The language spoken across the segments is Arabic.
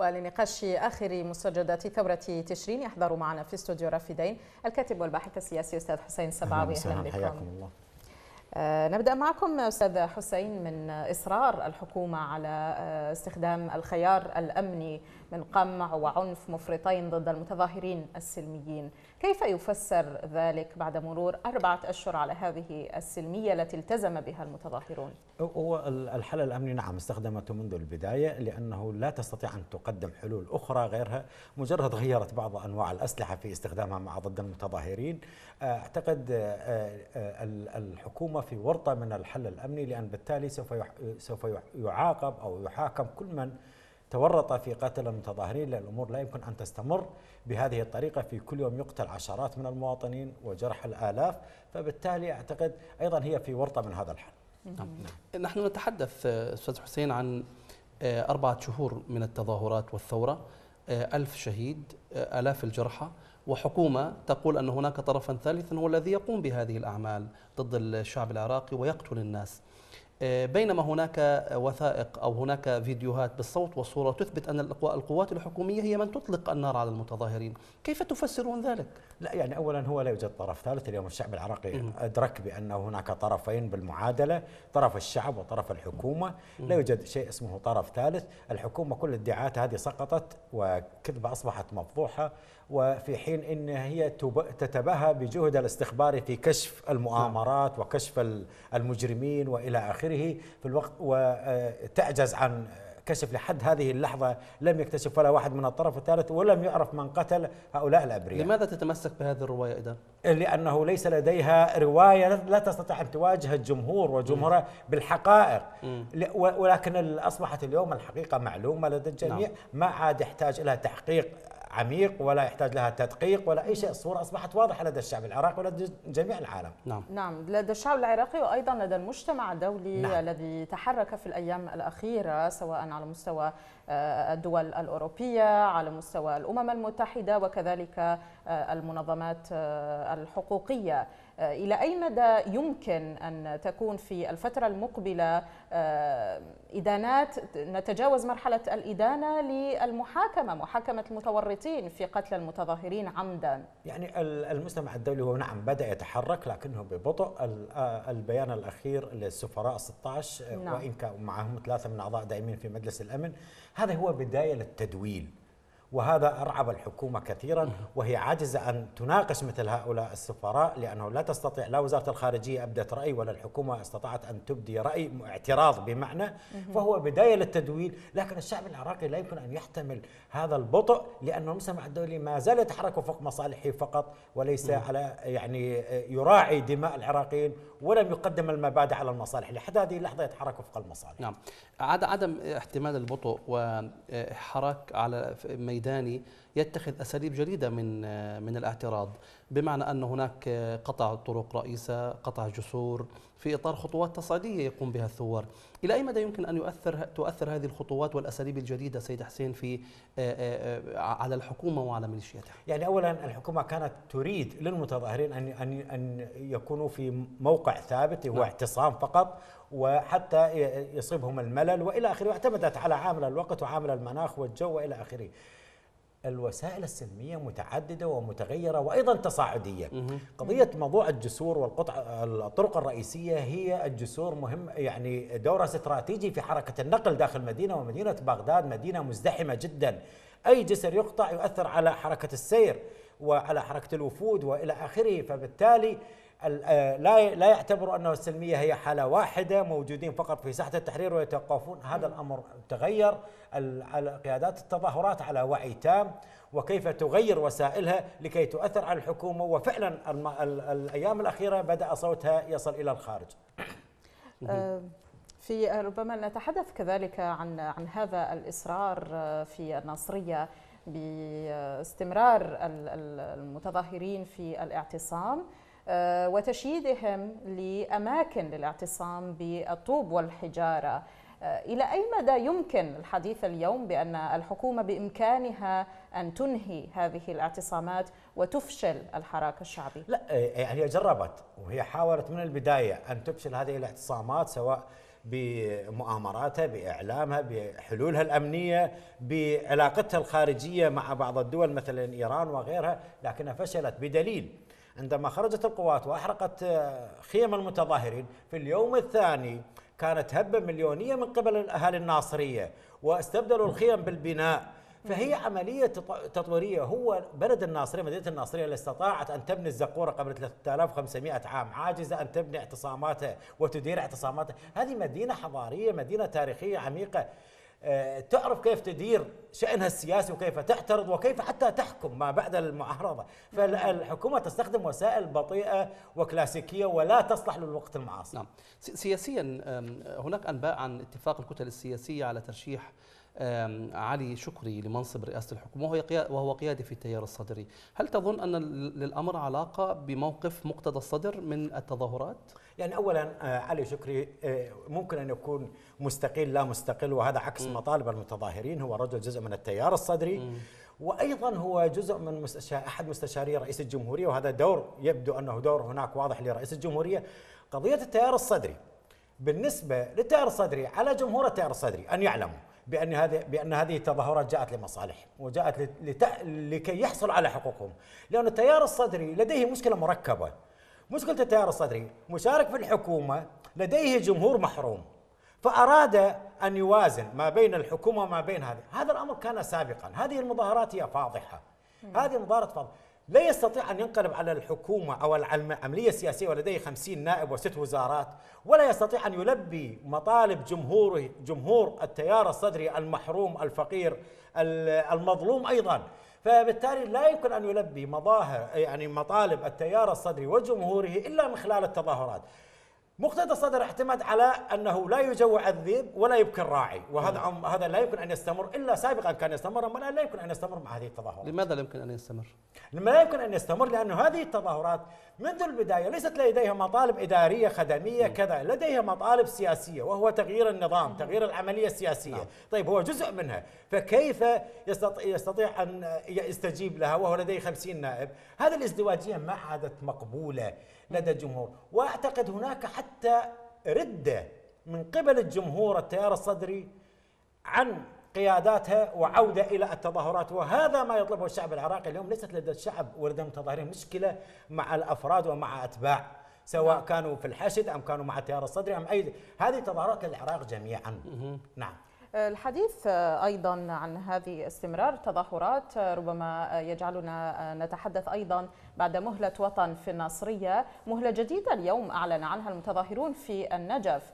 ولنقاش آخر مستجدات ثورة تشرين يحضر معنا في استوديو رافدين الكاتب والباحث السياسي أستاذ حسين سبعوي أهلا بكم. حياكم الله. نبدأ معكم أستاذ حسين من إصرار الحكومة على آه، استخدام الخيار الأمني من قمع وعنف مفرطين ضد المتظاهرين السلميين. كيف يفسر ذلك بعد مرور أربعة أشهر على هذه السلمية التي التزم بها المتظاهرون؟ هو الحل الأمني نعم استخدمته منذ البداية لأنه لا تستطيع أن تقدم حلول أخرى غيرها مجرد غيرت بعض أنواع الأسلحة في استخدامها مع ضد المتظاهرين. أعتقد الحكومة في ورطة من الحل الأمني لأن بالتالي سوف سوف يعاقب أو يحاكم كل من تورط في قتل المتظاهرين لأن الأمور لا يمكن أن تستمر بهذه الطريقة. في كل يوم يقتل عشرات من المواطنين وجرح الآلاف. فبالتالي أعتقد أيضا هي في ورطة من هذا الحل. نعم. نحن نتحدث أستاذ حسين عن آه، أربعة شهور من التظاهرات والثورة آه، ألف شهيد آه، آلاف الجرحى. وحكومة تقول أن هناك طرفا ثالثا هو الذي يقوم بهذه الأعمال ضد الشعب العراقي ويقتل الناس. آه، بينما هناك وثائق أو هناك فيديوهات بالصوت والصورة تثبت أن القوات الحكومية هي من تطلق النار على المتظاهرين. كيف تفسرون ذلك؟ لا يعني أولا هو لا يوجد طرف ثالث اليوم. الشعب العراقي أدرك بأن هناك طرفين بالمعادلة طرف الشعب وطرف الحكومة. لا يوجد شيء اسمه طرف ثالث. الحكومة كل الادعاءات هذه سقطت وكذبة أصبحت مفضوحة. وفي حين إن هي تتباهى بجهد الاستخباري في كشف المؤامرات وكشف المجرمين وإلى آخره. في الوقت وتعجز عن كشف لحد هذه اللحظة لم يكتشف ولا واحد من الطرف الثالث ولم يعرف من قتل هؤلاء الأبرياء. لماذا تتمسك بهذه الرواية إذا؟ لأنه ليس لديها رواية لا تستطيع أن تواجه الجمهور وجمهوره بالحقائق. ولكن أصبحت اليوم الحقيقة معلومة لدى الجميع. نعم. ما عاد يحتاج إلى تحقيق عميق ولا يحتاج لها تدقيق ولا أي شيء. الصورة أصبحت واضحة لدى الشعب العراقي ولدى جميع العالم. نعم. نعم. لدى الشعب العراقي وأيضا لدى المجتمع الدولي نعم. الذي تحرك في الأيام الأخيرة سواء على مستوى آه، الدول الأوروبية على مستوى الأمم المتحدة وكذلك آه، المنظمات آه، الحقوقية. إلى أي مدى يمكن أن تكون في الفترة المقبلة؟ آه، إدانات نتجاوز مرحلة الإدانة للمحاكمة محاكمة المتورطين في قتل المتظاهرين عمدا. يعني المجتمع الدولي هو نعم بدأ يتحرك لكنه ببطء. آه، البيان الأخير للسفراء 16 نعم. وإن كان معهم ثلاثة من أعضاء دائمين في مجلس الأمن هذا هو بداية للتدويل. وهذا أرعب الحكومة كثيرا وهي عاجزة أن تناقش مثل هؤلاء السفراء لأنه لا تستطيع لا وزارة الخارجية أبدت رأي ولا الحكومة استطاعت أن تبدي رأي اعتراض بمعنى فهو بداية للتدويل لكن الشعب العراقي لا يمكن أن يحتمل هذا البطء لأن المجتمع الدولي ما زال يتحرك فوق مصالحه فقط وليس على يعني يراعي دماء العراقيين ولم يقدم المبادئ على المصالح. لحد هذه اللحظة يتحرك وفق المصالح. نعم. عدم احتمال البطء وحراك على ميداني يتخذ أساليب جديدة من من الاعتراض بمعنى أن هناك قطع طرق رئيسة قطع جسور في إطار خطوات تصعيدية يقوم بها الثوار. إلى أي مدى يمكن أن يؤثر تؤثر هذه الخطوات والأساليب الجديدة سيد حسين في آه، آه، آه، على الحكومة وعلى ميليشياتها؟ يعني اولا الحكومة كانت تريد للمتظاهرين أن أن أن يكونوا في موقع ثابت هو نعم. اعتصام فقط وحتى يصيبهم الملل وإلى آخره واعتمدت على عامل الوقت وعامل المناخ والجو وإلى آخره. الوسائل السلمية متعددة ومتغيرة وأيضا تصاعدية. قضية موضوع الجسور والقطع الطرق الرئيسية هي الجسور مهم يعني دورها استراتيجي في حركة النقل داخل المدينة ومدينة بغداد مدينة مزدحمة جدا. أي جسر يقطع يؤثر على حركة السير وعلى حركة الوفود وإلى آخره فبالتالي لا لا يعتبروا انه السلمية هي حالة واحدة موجودين فقط في ساحة التحرير ويتوقفون. هذا الأمر تغير قيادات التظاهرات على وعي تام وكيف تغير وسائلها لكي تؤثر على الحكومة. وفعلا الأيام الأخيرة بدأ صوتها يصل إلى الخارج. آه، في ربما نتحدث كذلك عن عن هذا الإصرار آه، في الناصرية باستمرار المتظاهرين في الاعتصام. آه، وتشييدهم لأماكن للاعتصام بالطوب والحجارة آه، إلى أي مدى يمكن الحديث اليوم بأن الحكومة بإمكانها أن تنهي هذه الاعتصامات وتفشل الحراك الشعبي؟ لا يعني هي جربت وهي حاولت من البداية أن تفشل هذه الاعتصامات سواء بمؤامراتها بإعلامها بحلولها الأمنية بعلاقتها الخارجية مع بعض الدول مثلا إيران وغيرها لكنها فشلت بدليل عندما خرجت القوات وأحرقت خيم المتظاهرين في اليوم الثاني كانت هبة مليونية من قبل الأهالي الناصرية واستبدلوا الخيم بالبناء. فهي عملية تطويرية. هو بلد الناصرية مدينة الناصرية اللي استطاعت أن تبني الزقورة قبل 3500 عام عاجزة أن تبني اعتصاماتها وتدير اعتصاماتها. هذه مدينة حضارية مدينة تاريخية عميقة. آه، تعرف كيف تدير شأنها السياسي وكيف تعترض وكيف حتى تحكم ما بعد المعارضة. فالحكومة تستخدم وسائل بطيئة وكلاسيكية ولا تصلح للوقت المعاصر. نعم. سياسيا هناك أنباء عن اتفاق الكتل السياسية على ترشيح علي شكري لمنصب رئاسة الحكومة وهو قيادي في التيار الصدري هل تظن أن للأمر علاقة بموقف مقتدى الصدر من التظاهرات؟ يعني أولا آه، علي شكري آه، ممكن أن يكون مستقل لا مستقل وهذا عكس م. مطالب المتظاهرين هو رجل جزء من التيار الصدري م. وأيضا هو جزء من مستشار أحد مستشاري رئيس الجمهورية وهذا دور يبدو أنه دور هناك واضح لرئيس الجمهورية قضية التيار الصدري بالنسبة للتيار الصدري على جمهور التيار الصدري أن يعلموا بأن هذه بأن هذه التظاهرات جاءت لمصالح وجاءت لت... لكي يحصل على حقوقهم. لأن التيار الصدري لديه مشكلة مركبة. مشكلة التيار الصدري مشارك في الحكومة لديه جمهور محروم. فأراد أن يوازن ما بين الحكومة وما بين هذا هذا الأمر كان سابقا. هذه المظاهرات هي فاضحة. هذه المظاهرات فاضحة. لا يستطيع أن ينقلب على الحكومة أو العملية السياسية ولديه خمسين نائب وست وزارات ولا يستطيع أن يلبي مطالب جمهوره جمهور التيار الصدري المحروم الفقير المظلوم أيضا. فبالتالي لا يمكن أن يلبي مظاهر يعني مطالب التيار الصدري وجمهوره إلا من خلال التظاهرات. مقتدى الصدر اعتمد على أنه لا يجوع الذئب ولا يبكي الراعي. وهذا هذا لا يمكن أن يستمر إلا سابقا كان يستمر أما الآن لا يمكن أن يستمر مع هذه التظاهرات. لماذا لا يمكن أن يستمر؟ لما لا يمكن أن يستمر؟ لأنه هذه التظاهرات منذ البداية ليست لديها مطالب إدارية خدمية م. كذا لديها مطالب سياسية وهو تغيير النظام تغيير العملية السياسية. نعم. طيب هو جزء منها. فكيف يستطيع أن يستجيب لها وهو لديه خمسين نائب؟ هذه الازدواجية ما عادت مقبولة. لدى الجمهور. وأعتقد هناك حتى ردة من قبل الجمهور التيار الصدري عن قياداتها وعودة إلى التظاهرات. وهذا ما يطلبه الشعب العراقي اليوم. ليست لدى الشعب ولدى المتظاهرين مشكلة مع الأفراد ومع أتباع سواء نعم. كانوا في الحشد أم كانوا مع التيار الصدري أم أي. هذه تظاهرات للعراق جميعا. نعم. الحديث أيضا عن هذه استمرار التظاهرات ربما يجعلنا نتحدث أيضا بعد مهلة وطن في الناصرية. مهلة جديدة اليوم أعلن عنها المتظاهرون في النجف.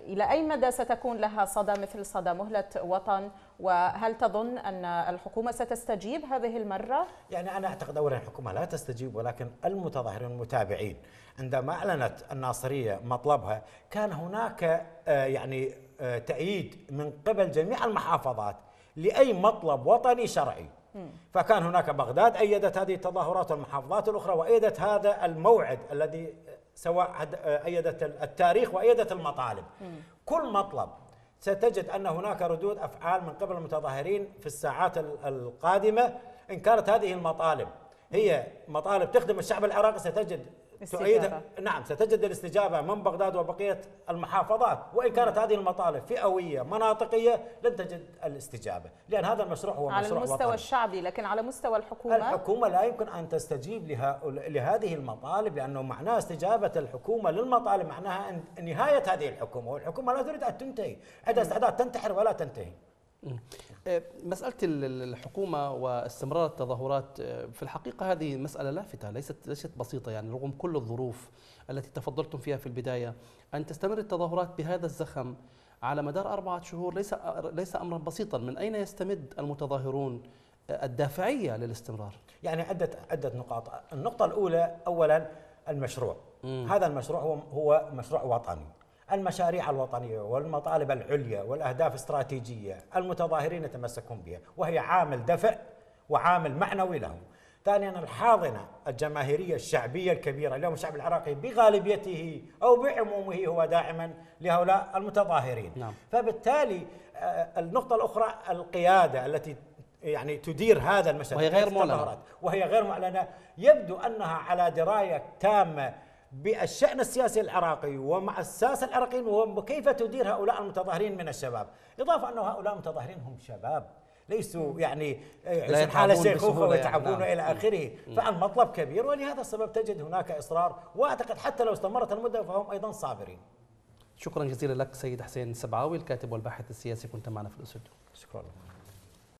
إلى أي مدى ستكون لها صدى مثل صدى مهلة وطن؟ وهل تظن أن الحكومة ستستجيب هذه المرة؟ يعني أنا أعتقد اولا الحكومة لا تستجيب ولكن المتظاهرين المتابعين عندما أعلنت الناصرية مطلبها كان هناك يعني آه، تأييد من قبل جميع المحافظات لأي مطلب وطني شرعي. فكان هناك بغداد أيدت هذه التظاهرات والمحافظات الأخرى وأيدت هذا الموعد الذي سواء آه، أيدت التاريخ وأيدت المطالب. كل مطلب ستجد أن هناك ردود أفعال من قبل المتظاهرين في الساعات القادمة. إن كانت هذه المطالب هي مطالب تخدم الشعب العراقي ستجد تؤيد نعم ستجد الاستجابة من بغداد وبقية المحافظات. وإن كانت هذه المطالب فئوية مناطقية لن تجد الاستجابة. لأن هذا المشروع هو على مشروع المستوى وطني. الشعبي لكن على مستوى الحكومة؟ الحكومة لا يمكن أن تستجيب لها لهذه المطالب لأنه معناه استجابة الحكومة للمطالب معناها نهاية هذه الحكومة. والحكومة لا تريد أن تنتهي. عندها استعداد تنتحر ولا تنتهي. مسألة الحكومة واستمرار التظاهرات أه، في الحقيقة هذه مسألة لافتة ليست ليست بسيطة يعني رغم كل الظروف التي تفضلتم فيها في البداية. أن تستمر التظاهرات بهذا الزخم على مدار أربعة شهور ليس ليس أمرا بسيطا. من أين يستمد المتظاهرون أه، الدافعية للاستمرار؟ يعني عدة عدة نقاط، النقطة الأولى أولا المشروع. هذا المشروع هو هو مشروع وطني. المشاريع الوطنية والمطالب العليا والأهداف الاستراتيجية المتظاهرين يتمسكون بها وهي عامل دفع وعامل معنوي لهم. ثانيا الحاضنة الجماهيرية الشعبية الكبيرة. اليوم الشعب العراقي بغالبيته أو بعمومه هو داعما لهؤلاء المتظاهرين. نعم. فبالتالي آه، النقطة الأخرى القيادة التي يعني تدير هذا المشهد وهي غير معلنة وهي غير معلنة يبدو أنها على دراية تامة بالشأن السياسي العراقي ومع الساسة العراقيين وكيف تدير هؤلاء المتظاهرين من الشباب؟ إضافة أن هؤلاء المتظاهرين هم شباب ليسوا يعني لا حال شيخوخه بسهولة يعني، ويتعبون نعم. إلى آخره. فالمطلب كبير ولهذا السبب تجد هناك إصرار وأعتقد حتى لو استمرت المدة فهم أيضا صابرين. شكرا جزيلا لك سيد حسين السبعاوي الكاتب والباحث السياسي كنت معنا في الأستوديو. شكرا.